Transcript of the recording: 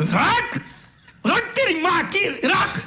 रख रख तेरी माँ की रख।